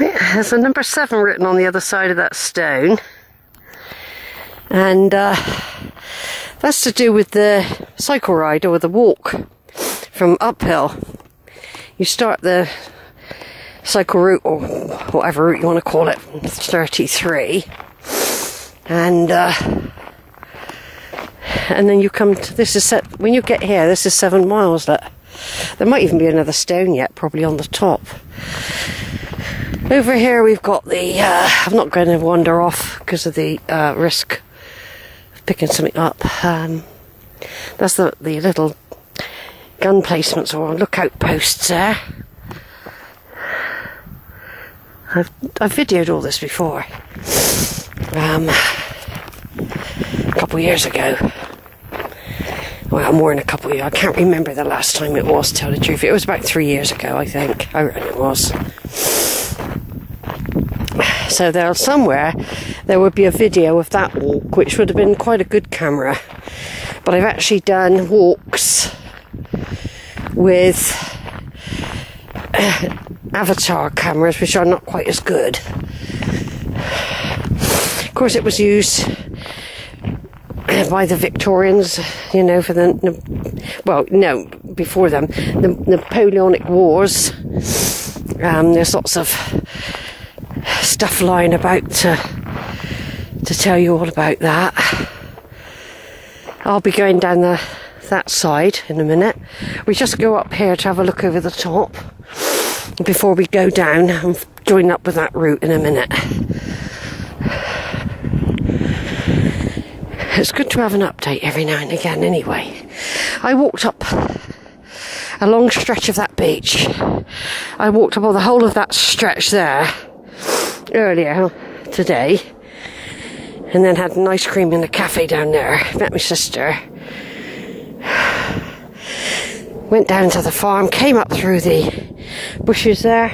Right, there's a number seven written on the other side of that stone. And uh, that's to do with the cycle ride or the walk from uphill. You start the cycle route or whatever route you want to call it, 33. And uh, and then you come to this is set when you get here this is seven miles that there might even be another stone yet probably on the top. Over here we've got the uh, i'm not going to wander off because of the uh, risk of picking something up. Um, that's the, the little gun placements or lookout posts there. I've, I've videoed all this before. Um, a couple years ago well, more than a couple of years. I can't remember the last time it was, to tell the truth. It was about three years ago, I think. I reckon it was. So there, somewhere, there would be a video of that walk, which would have been quite a good camera. But I've actually done walks with uh, avatar cameras, which are not quite as good. Of course, it was used by the Victorians, you know, for the, well, no, before them, the Napoleonic Wars. Um, there's lots of stuff lying about to, to tell you all about that. I'll be going down the that side in a minute. We just go up here to have a look over the top before we go down and join up with that route in a minute. It's good to have an update every now and again, anyway. I walked up a long stretch of that beach. I walked up all the whole of that stretch there earlier today, and then had an ice cream in the cafe down there. Met my sister. Went down to the farm, came up through the bushes there,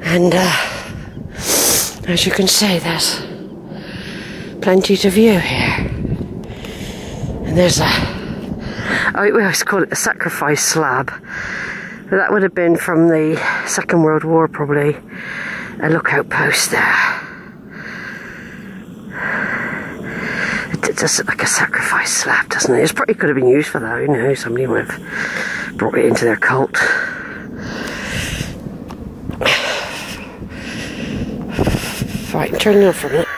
and uh, as you can see, there's plenty to view here. And there's a, oh, we always call it a sacrifice slab. But that would have been from the Second World War, probably, a lookout post there. It does look like a sacrifice slab, doesn't it? It's probably could have been used for that, You know, Somebody might have brought it into their cult. Right, turn it off for a minute.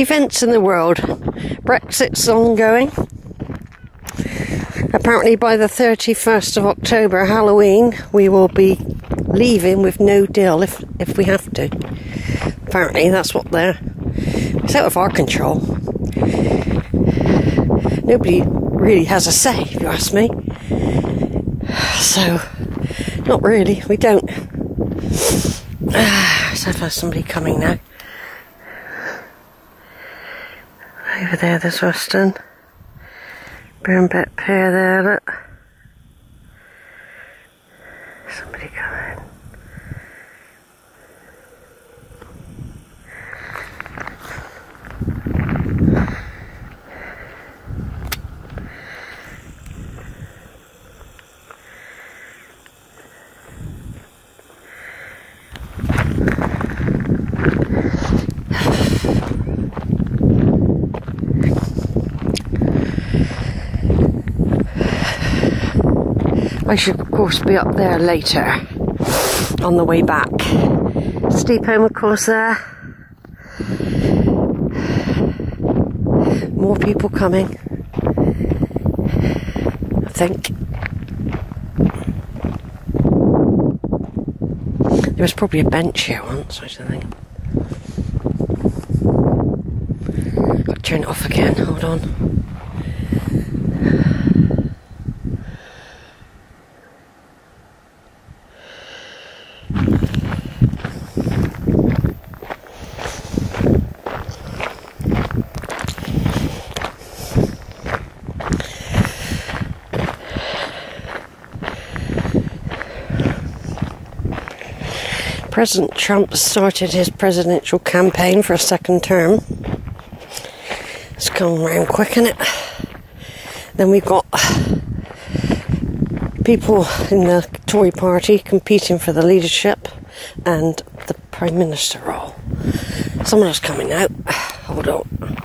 Events in the world. Brexit's ongoing. Apparently, by the 31st of October, Halloween, we will be leaving with no deal if, if we have to. Apparently, that's what they're. It's out of our control. Nobody really has a say, if you ask me. So, not really, we don't. so there's somebody coming now. Over there, there's Weston. Birnbeck Pier there, look. Somebody coming. I should, of course, be up there later on the way back. Steep Holm, of course, there. More people coming. I think. There was probably a bench here once, I think. Got to turn it off again, hold on. President Trump started his presidential campaign for a second term. It's gone round quick, isn't it? Then we've got people in the Tory party competing for the leadership and the Prime Minister role. Someone is coming out. Hold on.